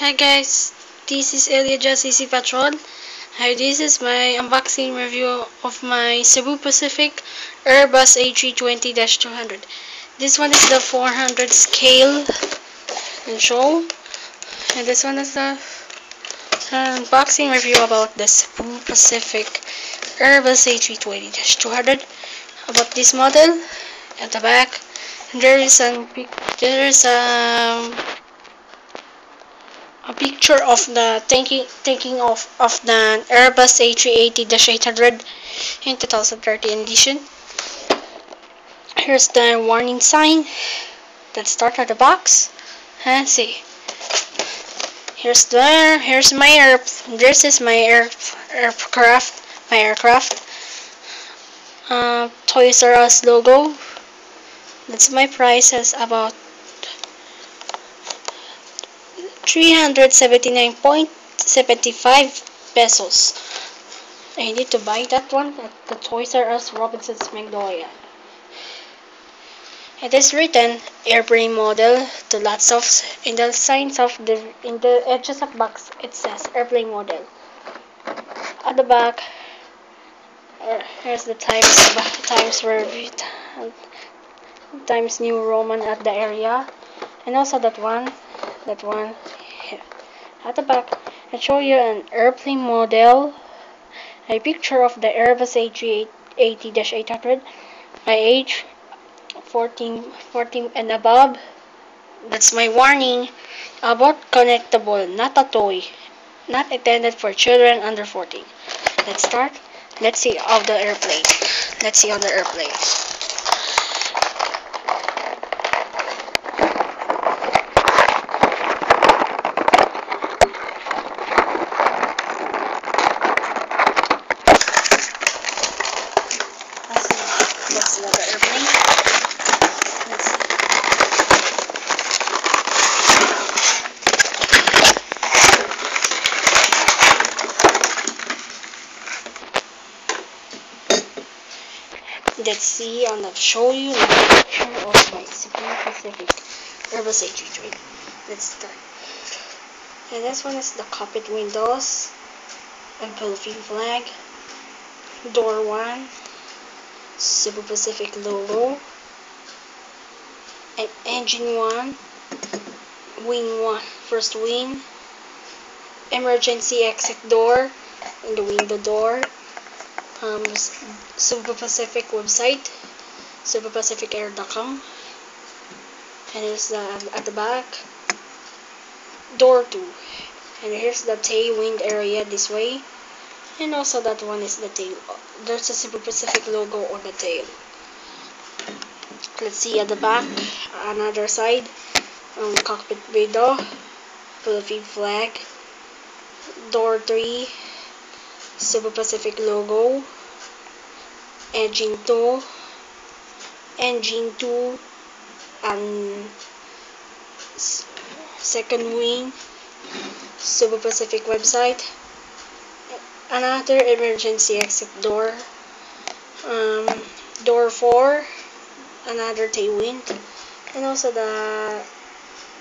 Hi guys, this is Elia CC Patron. Hi, this is my unboxing review of my Cebu Pacific Airbus A320-200. This one is the 400 scale and show, and this one is the unboxing review about the Cebu Pacific Airbus A320-200. About this model, at the back, there is a there is a a picture of the taking taking off of the Airbus A380-800 in 2013 edition. Here's the warning sign that start at the box. And see. Here's the here's my air this is my air aircraft my aircraft. Uh, Toys R Us logo. That's my price is about 379.75 pesos. I need to buy that one at the Toys R Us Robinson's Magnolia. It is written airplane model to lots of in the signs of the in the edges of box it says airplane model. At the back uh, here's the times times where times New Roman at the area and also that one that one. At the back, I show you an airplane model, a picture of the Airbus A380-800, my age 14, 14 and above. That's my warning about connectable, not a toy, not intended for children under 14. Let's start. Let's see of the airplane. Let's see on the airplane. That's another airplane. Let's see. Let's see on the show you the picture of my Cebu Pacific. Airbus A320. Let's start. And this one is the cockpit windows. And Philippine flag. Door 1 Cebu Pacific logo, and engine 1, wing 1, first wing, emergency exit door, and the window door, um, Cebu Pacific website, cebupacificair.com, and here's the, at the back, door 2, and here's the tailwind area this way, and also that one is the tail. There's a Cebu Pacific logo on the tail. Let's see at the back, another side, um, cockpit window, Philippine flag, door 3, Cebu Pacific logo, engine 2, engine 2, and second wing, Cebu Pacific website, another emergency exit door um, door 4 another tailwind and also the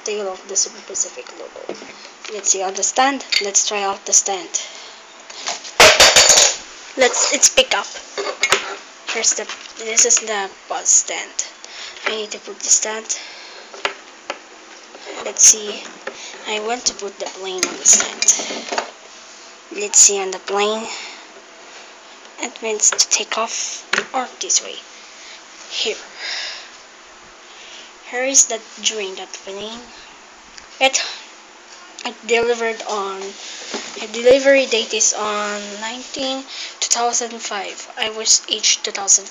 tail of the Cebu Pacific logo. Let's see on the stand. Let's try out the stand let's it's pick up. Here's the this is the bus stand. I need to put the stand. Let's see. I want to put the plane on the stand. Let's see on the plane. It means to take off or this way. Here. Here is the during that plane it it delivered on a delivery date is on 19 2005 I was age 2000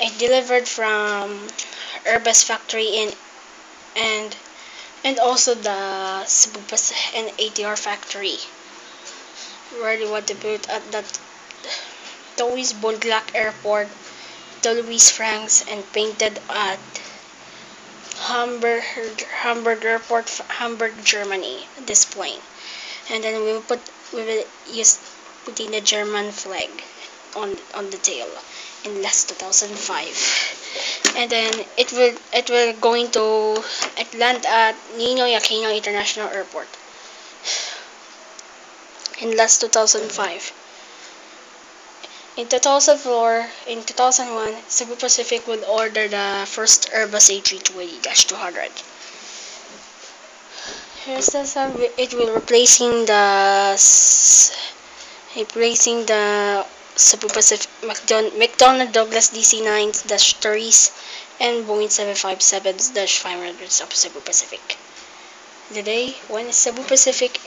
it delivered from Airbus factory in and and also the Cebu and ATR factory. Where they want to put at that the Louis Bourlamac Airport, the Louis Franks, and painted at Hamburg, Hamburg Airport, Hamburg, Germany. This plane, and then we will put we will use putting the German flag on on the tail in last 2005. and then it will it will going to it land at uh, Ninoy Aquino International Airport in last 2005. In 2004, in 2001, Cebu Pacific would order the first Airbus A320-200. The it will replacing the replacing the Cebu Pacific McDon McDonnell Douglas DC-9-3s and Boeing 757-500s of Cebu Pacific. The day when Cebu Pacific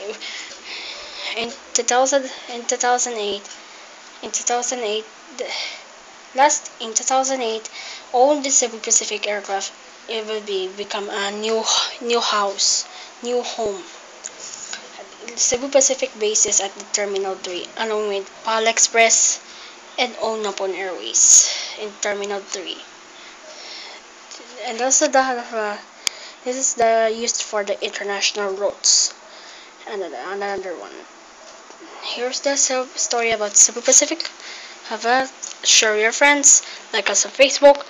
in 2000 in 2008 in 2008 last in 2008 all the Cebu Pacific aircraft it will be become a new new house new home Cebu Pacific bases at the Terminal 3 along with PAL Express and Nippon Airways in Terminal 3. And also the uh, this is the used for the international routes. And another one. Here's the story about Cebu Pacific. Have a share your friends, like us on Facebook,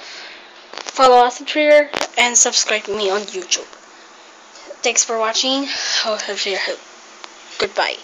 follow us on Twitter, and subscribe to me on YouTube. Thanks for watching. Goodbye.